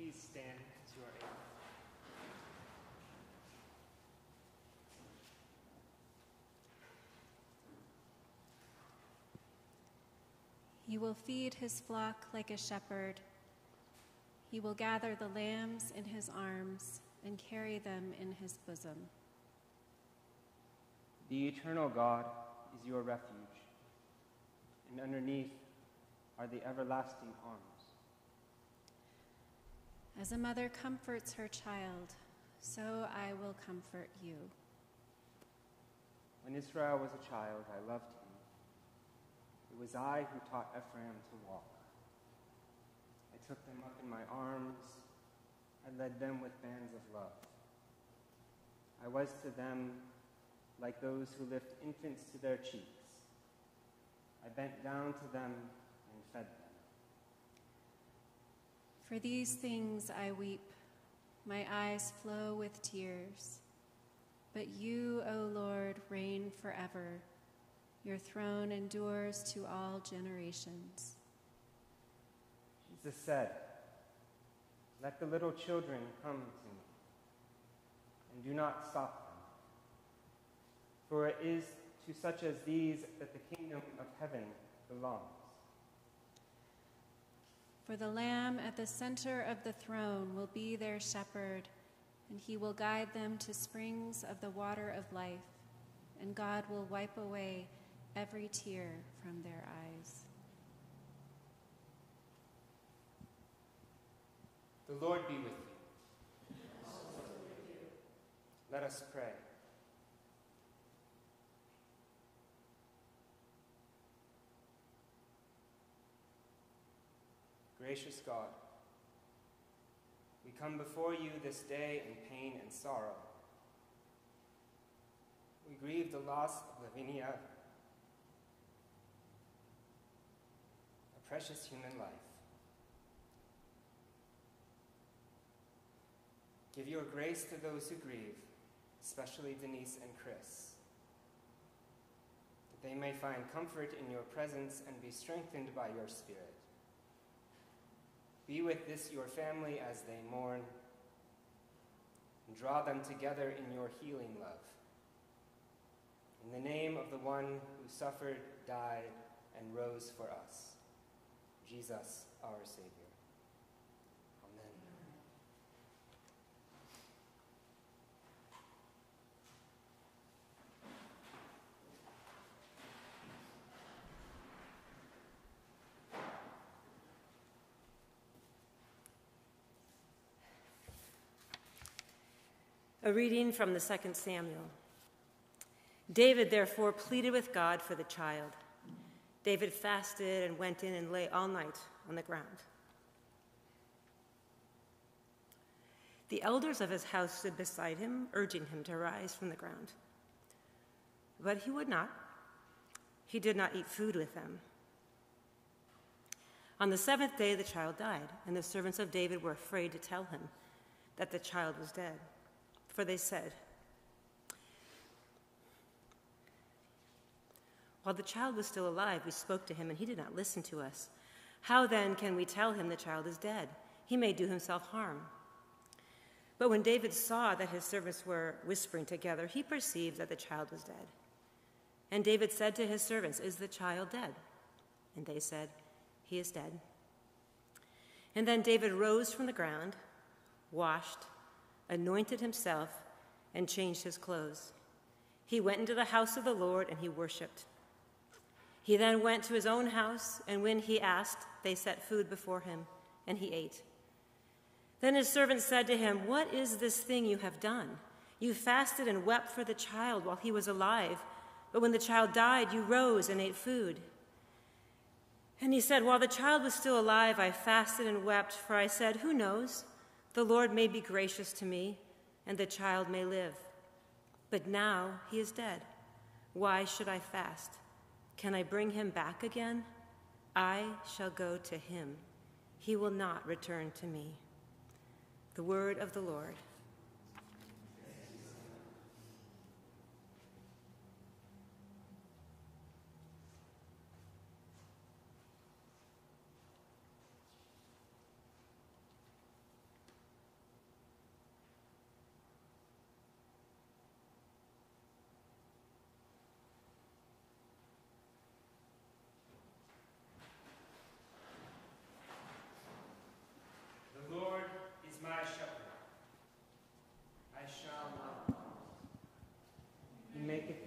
please stand as you are able. He will feed his flock like a shepherd. He will gather the lambs in his arms and carry them in his bosom. The eternal God is your refuge, and underneath are the everlasting arms. As a mother comforts her child, so I will comfort you. When Israel was a child, I loved him. It was I who taught Ephraim to walk. I took them up in my arms. I led them with bands of love. I was to them like those who lift infants to their cheeks. I bent down to them and fed them. For these things I weep, my eyes flow with tears. But you, O Lord, reign forever. Your throne endures to all generations. Jesus said, Let the little children come to me, and do not stop them. For it is to such as these that the kingdom of heaven belongs. For the Lamb at the center of the throne will be their shepherd, and he will guide them to springs of the water of life, and God will wipe away every tear from their eyes. The Lord be with you. Let us pray. Gracious God, we come before you this day in pain and sorrow. We grieve the loss of Lavinia, a precious human life. Give your grace to those who grieve, especially Denise and Chris, that they may find comfort in your presence and be strengthened by your Spirit. Be with this your family as they mourn, and draw them together in your healing love. In the name of the one who suffered, died, and rose for us, Jesus our Savior. Amen. A reading from the second Samuel. David therefore pleaded with God for the child. David fasted and went in and lay all night on the ground. The elders of his house stood beside him, urging him to rise from the ground. But he would not. He did not eat food with them. On the seventh day, the child died, and the servants of David were afraid to tell him that the child was dead. For they said, While the child was still alive, we spoke to him, and he did not listen to us. How then can we tell him the child is dead? He may do himself harm. But when David saw that his servants were whispering together, he perceived that the child was dead. And David said to his servants, Is the child dead? And they said, He is dead. And then David rose from the ground, washed, anointed himself, and changed his clothes. He went into the house of the Lord and he worshiped. He then went to his own house, and when he asked, they set food before him, and he ate. Then his servants said to him, What is this thing you have done? You fasted and wept for the child while he was alive, but when the child died, you rose and ate food. And he said, While the child was still alive, I fasted and wept, for I said, Who knows? The Lord may be gracious to me, and the child may live. But now he is dead. Why should I fast? Can I bring him back again? I shall go to him. He will not return to me. The word of the Lord.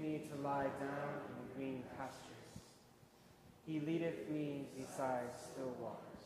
me to lie down in green pastures. He leadeth me beside still waters.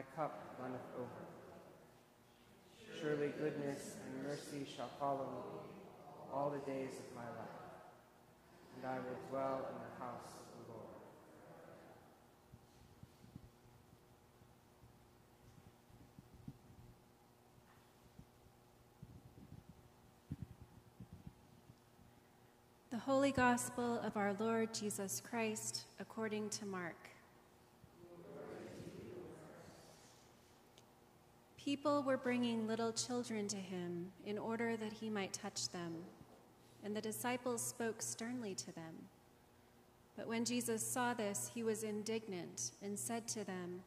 My cup runneth over. Surely goodness and mercy shall follow me all the days of my life, and I will dwell in the house of the Lord. The Holy Gospel of our Lord Jesus Christ according to Mark. People were bringing little children to him in order that he might touch them, and the disciples spoke sternly to them. But when Jesus saw this, he was indignant and said to them,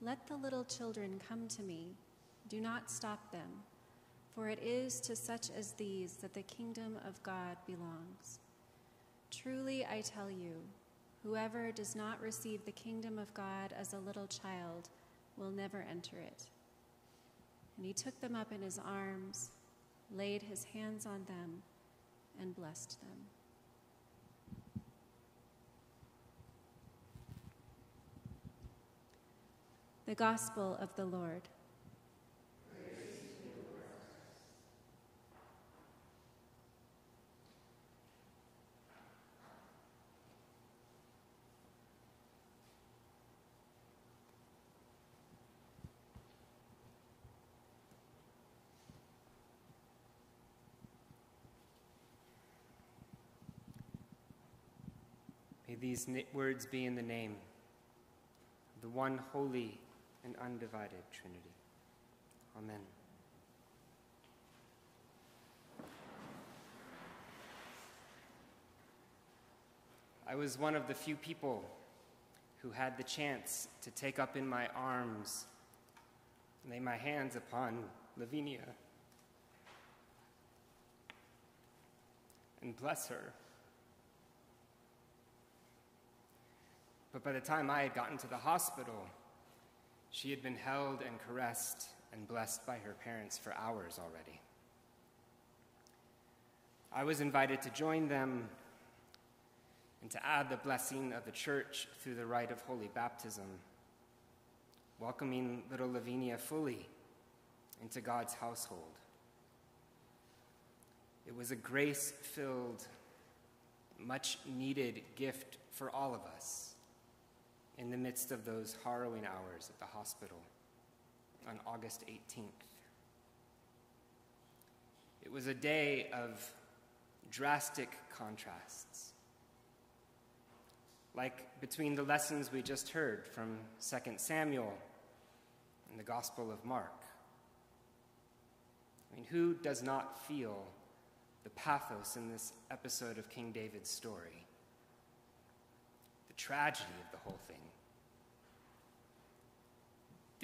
Let the little children come to me. Do not stop them, for it is to such as these that the kingdom of God belongs. Truly, I tell you, whoever does not receive the kingdom of God as a little child will never enter it. And he took them up in his arms, laid his hands on them, and blessed them. The Gospel of the Lord. May these words be in the name of the one holy and undivided Trinity. Amen. I was one of the few people who had the chance to take up in my arms, lay my hands upon Lavinia, and bless her. But by the time I had gotten to the hospital, she had been held and caressed and blessed by her parents for hours already. I was invited to join them and to add the blessing of the church through the rite of holy baptism, welcoming little Lavinia fully into God's household. It was a grace filled, much needed gift for all of us in the midst of those harrowing hours at the hospital on August 18th. It was a day of drastic contrasts. Like between the lessons we just heard from 2 Samuel and the Gospel of Mark. I mean, who does not feel the pathos in this episode of King David's story? The tragedy of the whole thing.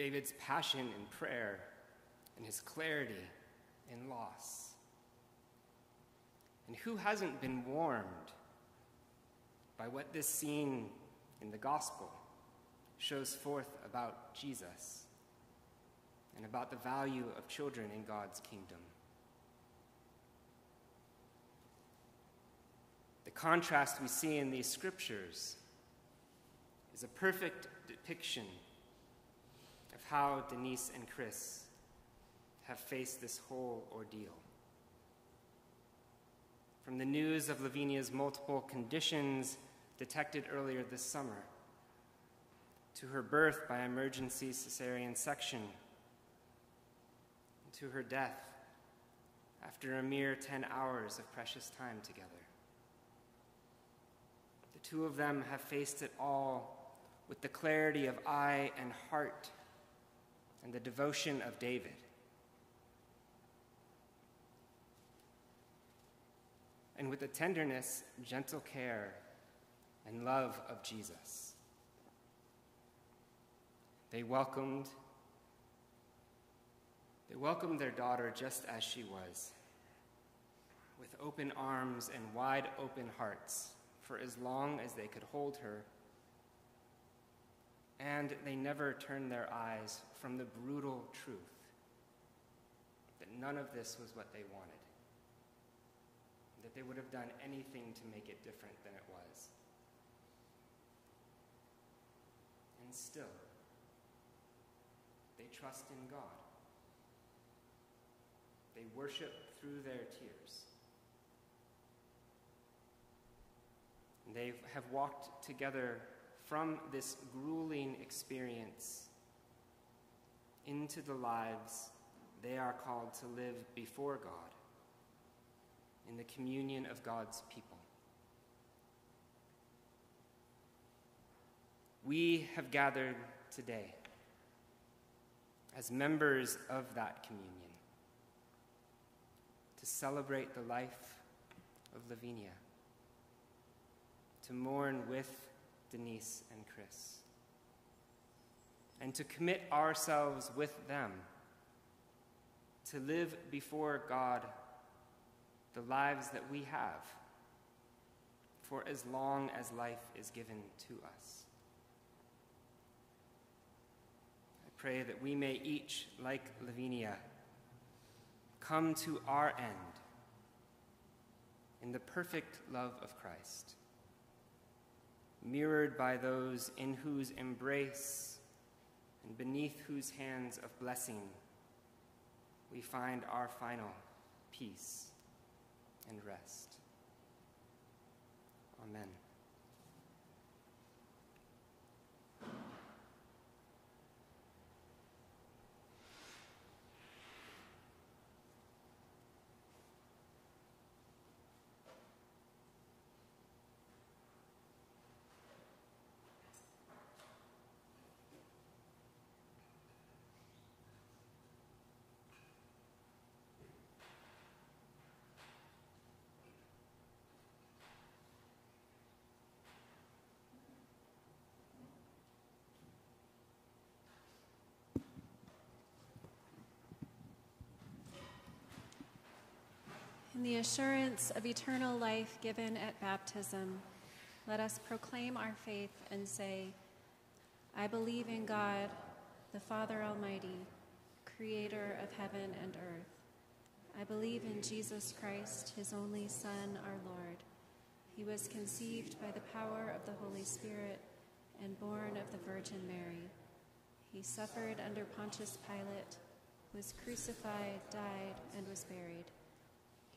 David's passion in prayer and his clarity in loss. And who hasn't been warmed by what this scene in the gospel shows forth about Jesus and about the value of children in God's kingdom? The contrast we see in these scriptures is a perfect depiction how Denise and Chris have faced this whole ordeal. From the news of Lavinia's multiple conditions detected earlier this summer, to her birth by emergency cesarean section, to her death after a mere 10 hours of precious time together. The two of them have faced it all with the clarity of eye and heart and the devotion of David. and with the tenderness, gentle care, and love of Jesus. They welcomed they welcomed their daughter just as she was, with open arms and wide open hearts for as long as they could hold her. And they never turned their eyes from the brutal truth that none of this was what they wanted, that they would have done anything to make it different than it was. And still, they trust in God. They worship through their tears. They have walked together from this grueling experience into the lives they are called to live before God in the communion of God's people. We have gathered today as members of that communion to celebrate the life of Lavinia, to mourn with Denise and Chris, and to commit ourselves with them to live before God the lives that we have for as long as life is given to us. I pray that we may each, like Lavinia, come to our end in the perfect love of Christ, mirrored by those in whose embrace and beneath whose hands of blessing we find our final peace and rest. Amen. In the assurance of eternal life given at baptism, let us proclaim our faith and say, I believe in God, the Father Almighty, creator of heaven and earth. I believe in Jesus Christ, his only Son, our Lord. He was conceived by the power of the Holy Spirit and born of the Virgin Mary. He suffered under Pontius Pilate, was crucified, died, and was buried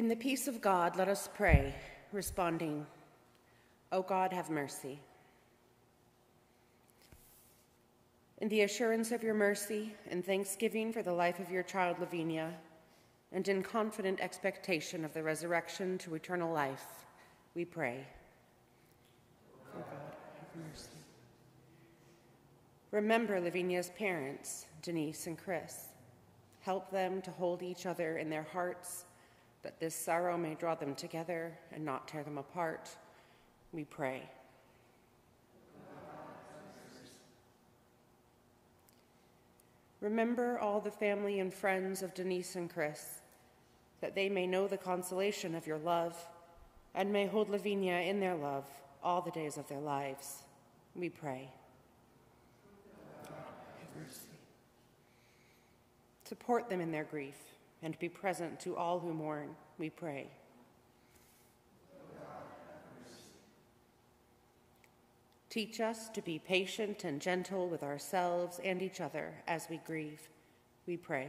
In the peace of God, let us pray, responding, O God, have mercy. In the assurance of your mercy and thanksgiving for the life of your child Lavinia, and in confident expectation of the resurrection to eternal life, we pray. O God, have mercy. Remember Lavinia's parents, Denise and Chris. Help them to hold each other in their hearts that this sorrow may draw them together and not tear them apart, we pray. Remember all the family and friends of Denise and Chris, that they may know the consolation of your love and may hold Lavinia in their love all the days of their lives. We pray. Support them in their grief and be present to all who mourn, we pray. Teach us to be patient and gentle with ourselves and each other as we grieve, we pray.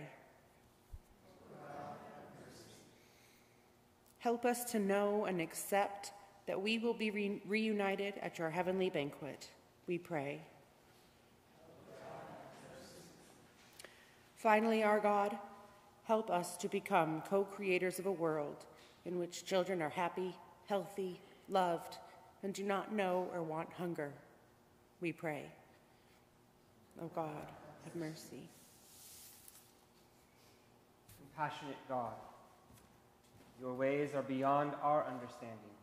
Help us to know and accept that we will be re reunited at your heavenly banquet, we pray. Finally, our God, help us to become co creators of a world in which children are happy, healthy, loved, and do not know or want hunger. We pray. O oh God, have mercy. Compassionate God, your ways are beyond our understanding,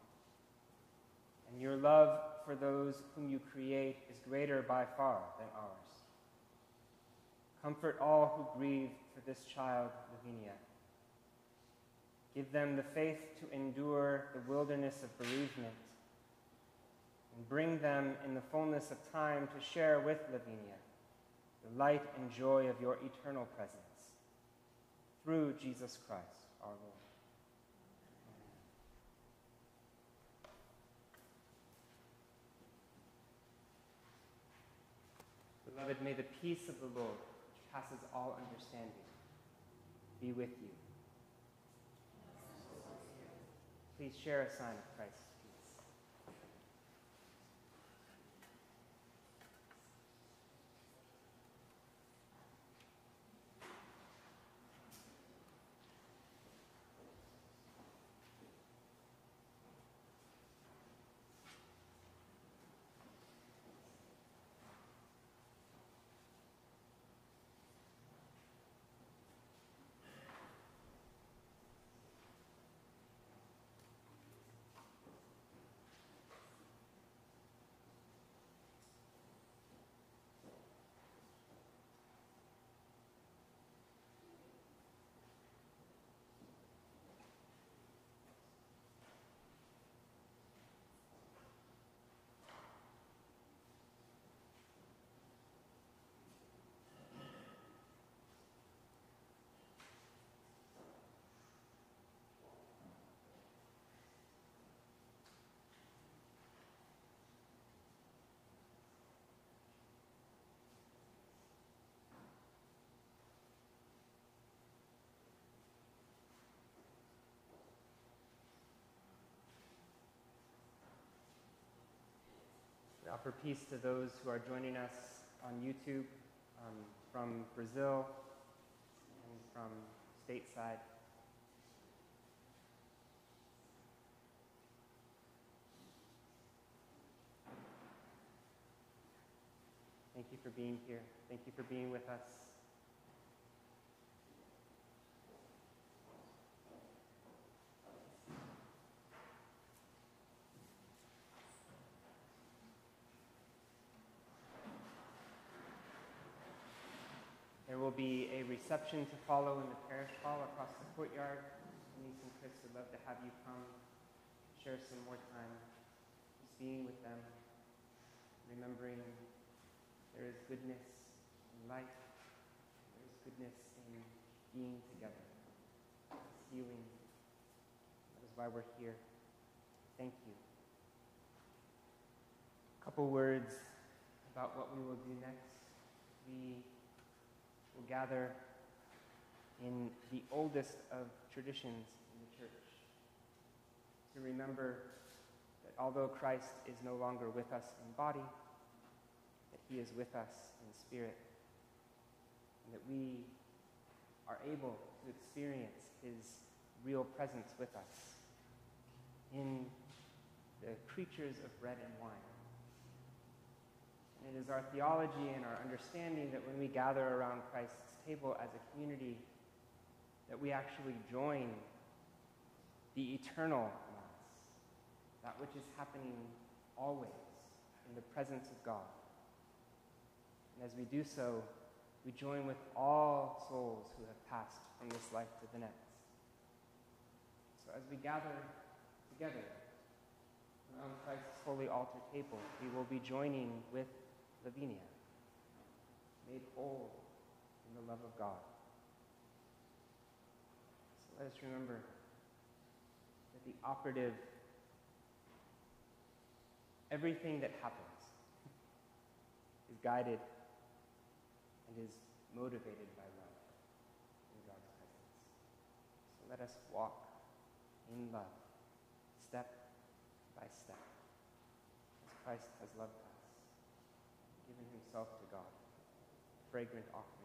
and your love for those whom you create is greater by far than ours. Comfort all who grieve for this child, Lavinia. Give them the faith to endure the wilderness of bereavement and bring them in the fullness of time to share with Lavinia the light and joy of your eternal presence. Through Jesus Christ our Lord. Beloved, may the peace of the Lord, which passes all understanding, be with you. Please share a sign of Christ. Offer peace to those who are joining us on YouTube um, from Brazil and from stateside. Thank you for being here. Thank you for being with us. Will be a reception to follow in the parish hall across the courtyard. Denise and Chris would love to have you come share some more time just being with them, remembering there is goodness in life, there is goodness in being together, healing. That is why we're here. Thank you. A couple words about what we will do next. We will gather in the oldest of traditions in the church to remember that although Christ is no longer with us in body, that he is with us in spirit, and that we are able to experience his real presence with us in the creatures of bread and wine. It is our theology and our understanding that when we gather around Christ's table as a community, that we actually join the eternal Mass, that which is happening always in the presence of God. And as we do so, we join with all souls who have passed from this life to the next. So as we gather together around Christ's holy altar table, we will be joining with Lavinia, made whole in the love of God. So let us remember that the operative, everything that happens is guided and is motivated by love in God's presence. So let us walk in love, step by step, as Christ has loved us, given himself to God, fragrant offering.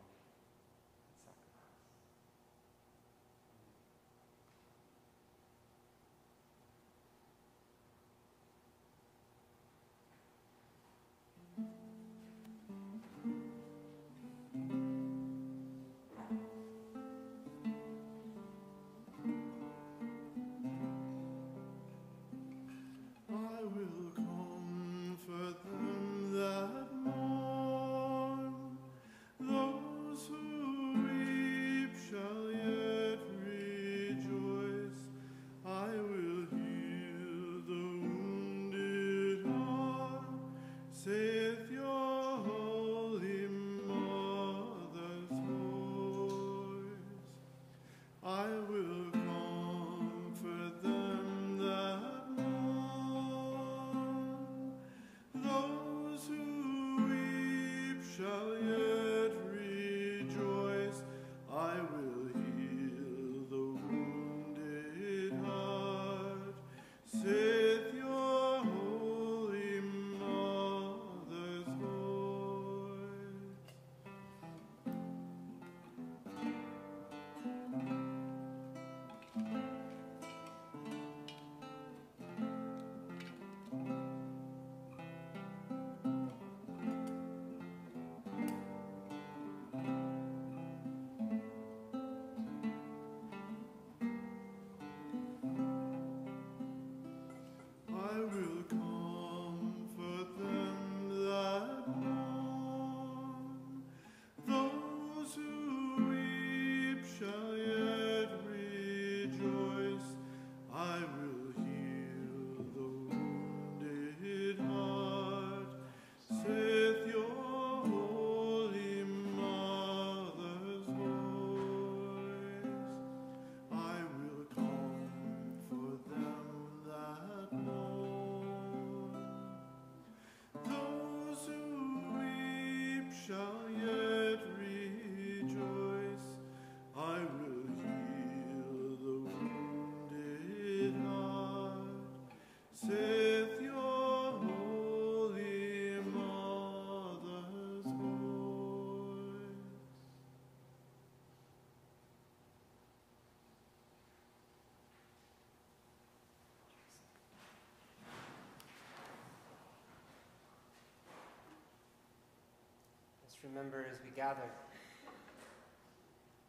Remember as we gather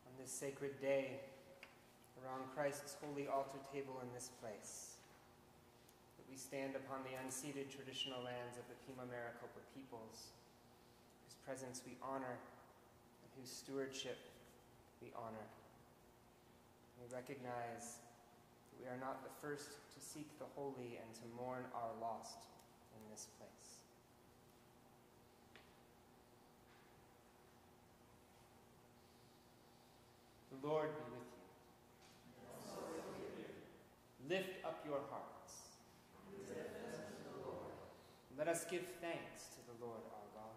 on this sacred day around Christ's holy altar table in this place, that we stand upon the unceded traditional lands of the Pima Maricopa peoples, whose presence we honor and whose stewardship we honor. We recognize that we are not the first to seek the holy and to mourn our lost in this place. The Lord be with you. Lift up your hearts. Let us give thanks to the Lord our God.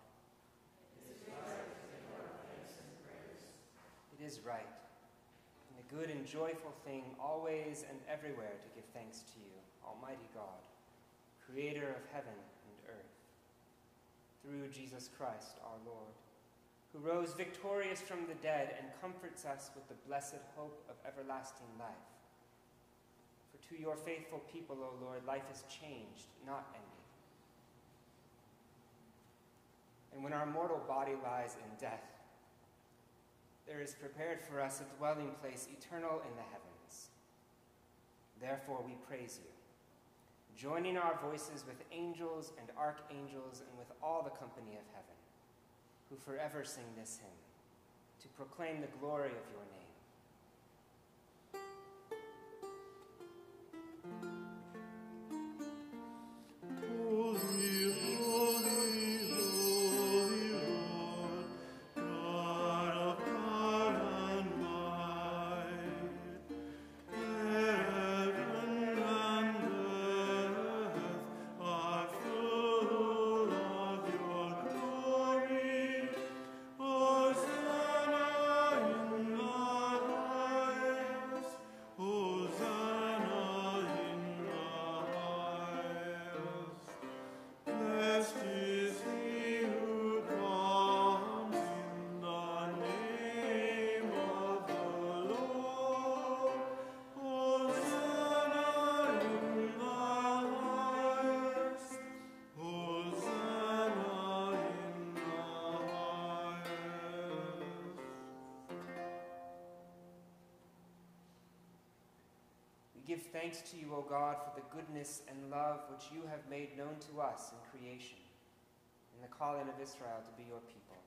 It is right and a good and joyful thing always and everywhere to give thanks to you, Almighty God, creator of heaven and earth, through Jesus Christ our Lord who rose victorious from the dead and comforts us with the blessed hope of everlasting life. For to your faithful people, O Lord, life is changed, not ended. And when our mortal body lies in death, there is prepared for us a dwelling place eternal in the heavens. Therefore, we praise you, joining our voices with angels and archangels and with all the company of heaven who forever sing this hymn to proclaim the glory of your name. Give thanks to you, O God, for the goodness and love which you have made known to us in creation, in the calling of Israel to be your people.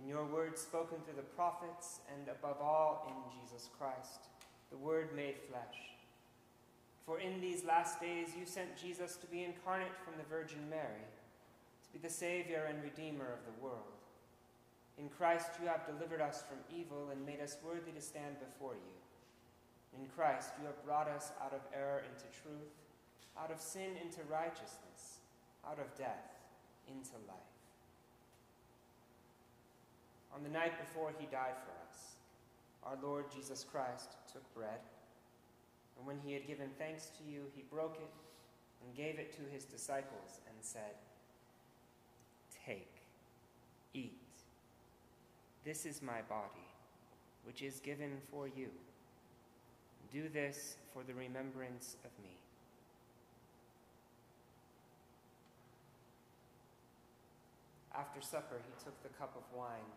In your words spoken through the prophets, and above all in Jesus Christ, the Word made flesh. For in these last days you sent Jesus to be incarnate from the Virgin Mary, to be the Savior and Redeemer of the world. In Christ you have delivered us from evil and made us worthy to stand before you. In Christ you have brought us out of error into truth, out of sin into righteousness, out of death into life. On the night before he died for us, our Lord Jesus Christ took bread, and when he had given thanks to you, he broke it and gave it to his disciples and said, Take, eat. This is my body, which is given for you. Do this for the remembrance of me. After supper, he took the cup of wine.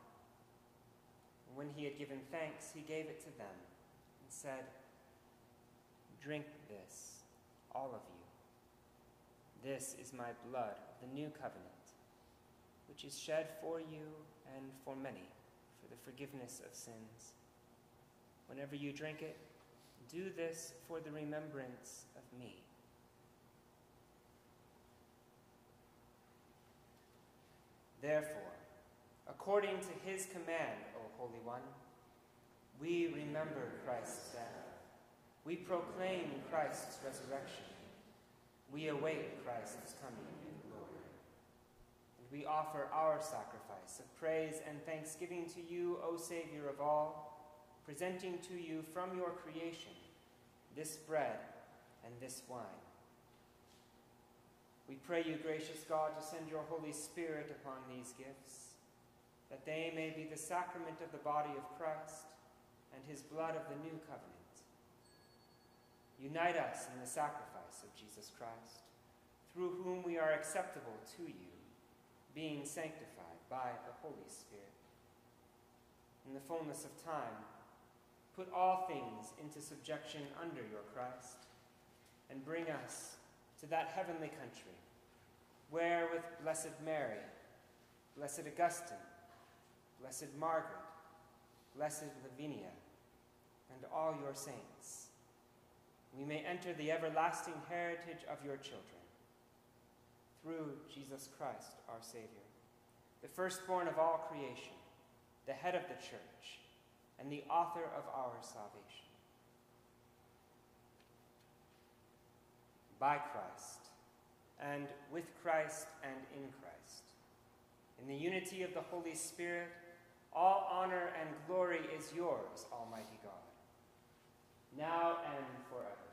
When he had given thanks, he gave it to them and said, Drink this, all of you. This is my blood the new covenant, which is shed for you and for many for the forgiveness of sins. Whenever you drink it, do this for the remembrance of me. Therefore, according to his command, O Holy One, we remember Christ's death. We proclaim Christ's resurrection. We await Christ's coming in glory. And we offer our sacrifice of praise and thanksgiving to you, O Savior of all, presenting to you from your creation this bread and this wine. We pray you, gracious God, to send your Holy Spirit upon these gifts, that they may be the sacrament of the body of Christ and his blood of the new covenant. Unite us in the sacrifice of Jesus Christ, through whom we are acceptable to you, being sanctified by the Holy Spirit. In the fullness of time, put all things into subjection under your Christ, and bring us to that heavenly country, where with Blessed Mary, Blessed Augustine, Blessed Margaret, Blessed Lavinia, and all your saints, we may enter the everlasting heritage of your children. Through Jesus Christ, our Savior, the firstborn of all creation, the head of the church, and the author of our salvation. By Christ, and with Christ, and in Christ, in the unity of the Holy Spirit, all honor and glory is yours, Almighty God, now and forever.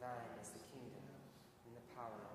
thine is the kingdom, and the power,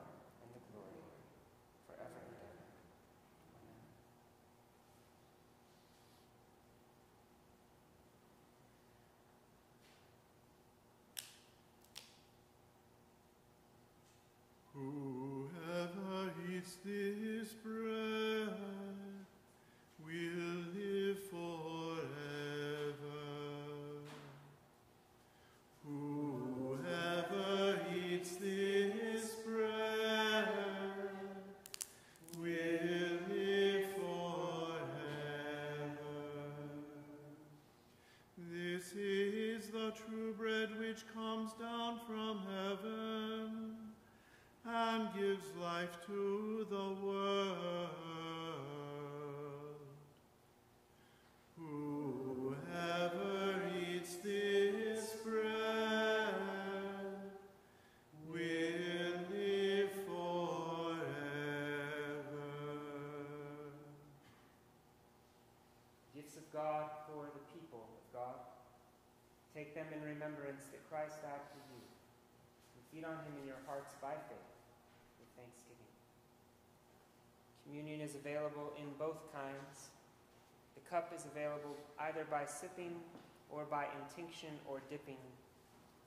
Christ died for you, and feed on him in your hearts by faith with thanksgiving. Communion is available in both kinds. The cup is available either by sipping or by intinction or dipping.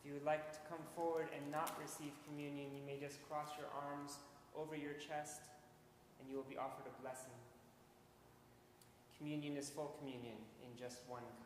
If you would like to come forward and not receive communion, you may just cross your arms over your chest and you will be offered a blessing. Communion is full communion in just one kind.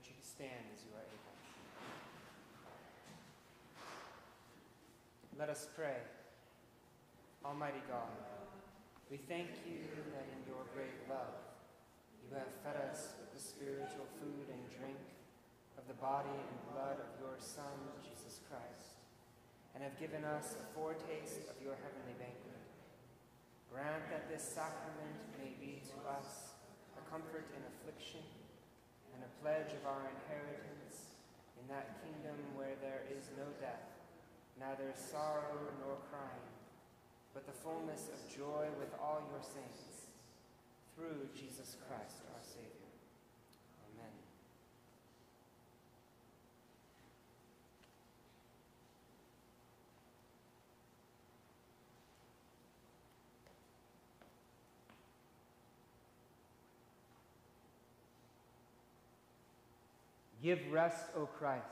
Invite you stand as you are able. Let us pray. Almighty God, we thank you that in your great love you have fed us with the spiritual food and drink of the body and blood of your Son, Jesus Christ, and have given us a foretaste of your heavenly banquet. Grant that this sacrament may be to us a comfort in affliction pledge of our inheritance in that kingdom where there is no death, neither sorrow nor crying, but the fullness of joy with all your saints, through Jesus Christ our Savior. Amen. Give rest, O Christ,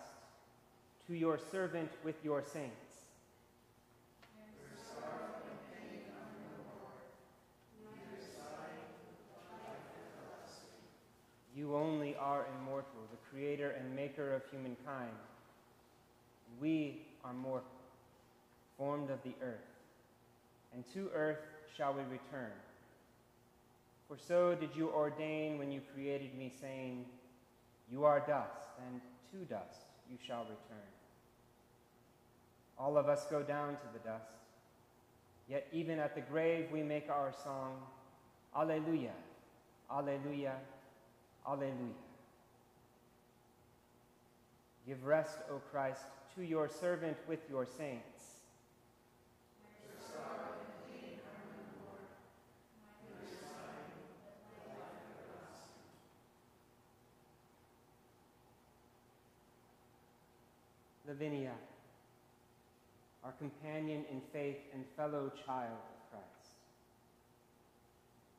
to your servant with your saints. You only are immortal, the creator and maker of humankind. We are mortal, formed of the earth, and to earth shall we return. For so did you ordain when you created me, saying, You are dust, and to dust you shall return. All of us go down to the dust, yet even at the grave we make our song, Alleluia, Alleluia, Alleluia. Give rest, O Christ, to your servant with your saints. Lavinia, our companion in faith and fellow child of Christ,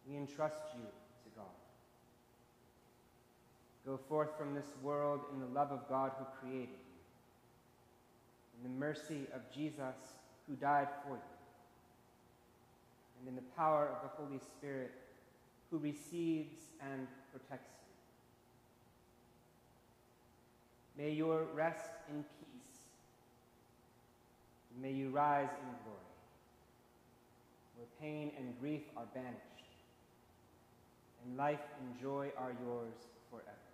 we entrust you to God. Go forth from this world in the love of God who created you, in the mercy of Jesus who died for you, and in the power of the Holy Spirit who receives and protects you. May your rest in peace. May you rise in glory, where pain and grief are banished, and life and joy are yours forever.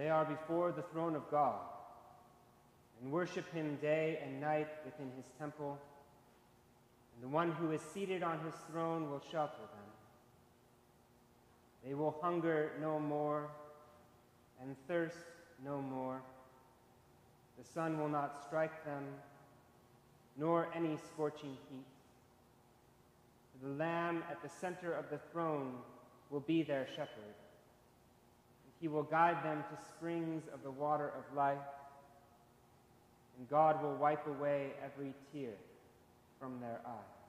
They are before the throne of God and worship him day and night within his temple. And the one who is seated on his throne will shelter them. They will hunger no more and thirst no more. The sun will not strike them, nor any scorching heat. The Lamb at the center of the throne will be their shepherd. He will guide them to springs of the water of life, and God will wipe away every tear from their eyes.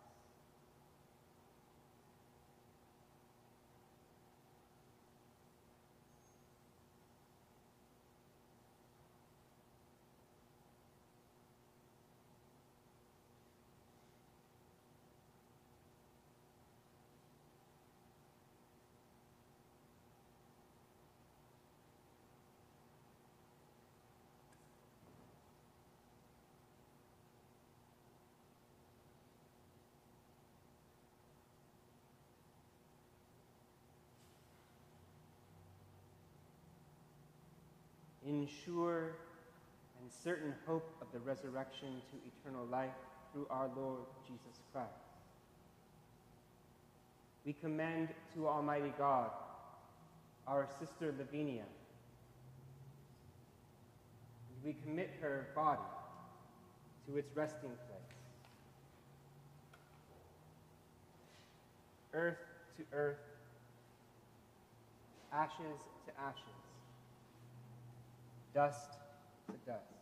In sure and certain hope of the resurrection to eternal life through our Lord Jesus Christ. We commend to Almighty God our sister Lavinia. We commit her body to its resting place. Earth to earth, ashes to ashes dust to dust.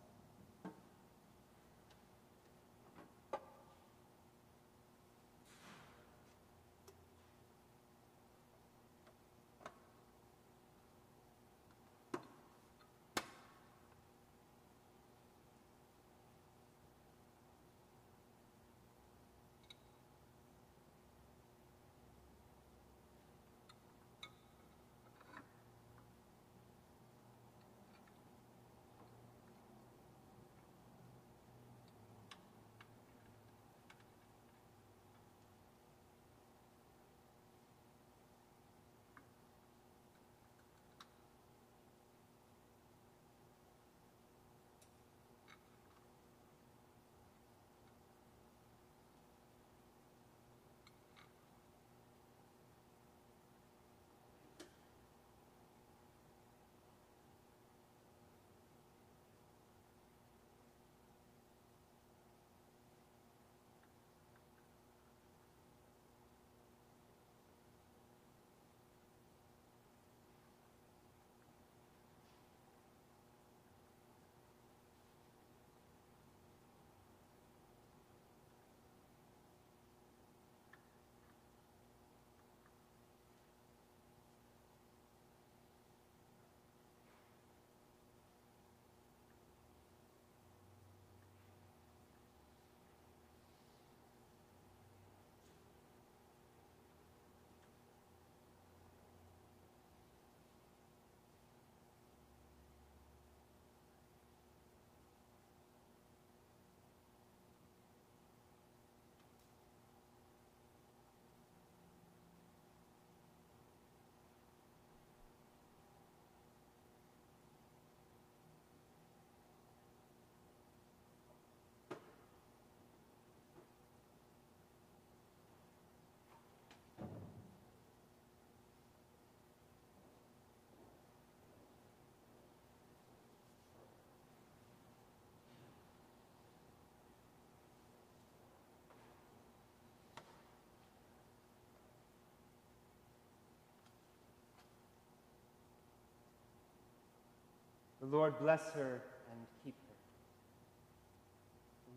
Lord bless her and keep her.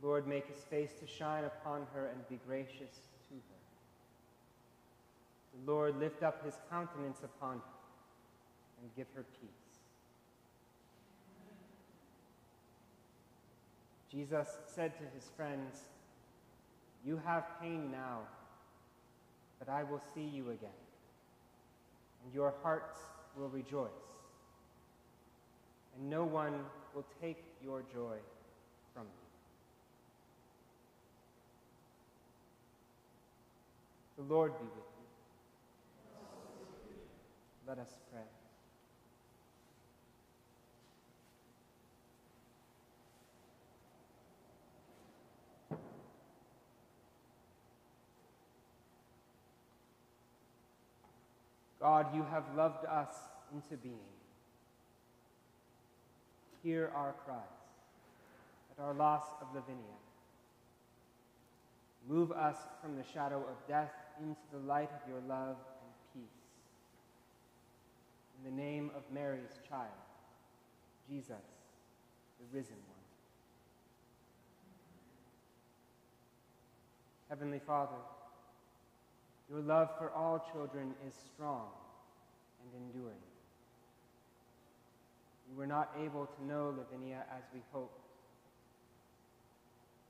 The Lord make his face to shine upon her and be gracious to her. The Lord lift up his countenance upon her and give her peace. Jesus said to his friends, You have pain now, but I will see you again, and your hearts will rejoice and no one will take your joy from you. The Lord be with you. Let us pray. God, you have loved us into being. Hear our cries at our loss of Lavinia. Move us from the shadow of death into the light of your love and peace. In the name of Mary's child, Jesus, the risen one. Heavenly Father, your love for all children is strong and enduring. We were not able to know Lavinia as we hoped,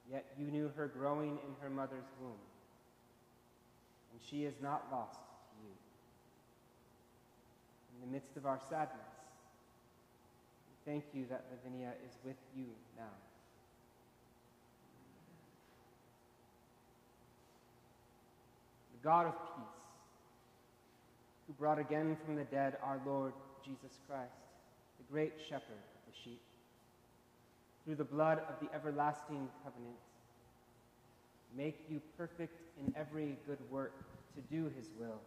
yet you knew her growing in her mother's womb, and she is not lost to you. In the midst of our sadness, we thank you that Lavinia is with you now. The God of peace, who brought again from the dead our Lord Jesus Christ, great shepherd of the sheep, through the blood of the everlasting covenant, make you perfect in every good work to do his will,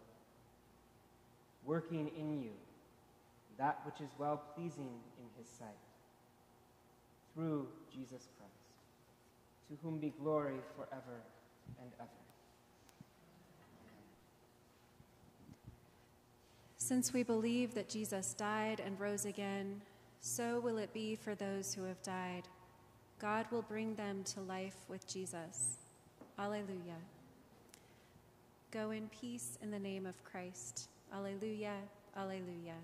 working in you that which is well pleasing in his sight, through Jesus Christ, to whom be glory forever and ever. Since we believe that Jesus died and rose again, so will it be for those who have died. God will bring them to life with Jesus. Alleluia. Go in peace in the name of Christ. Alleluia. Alleluia.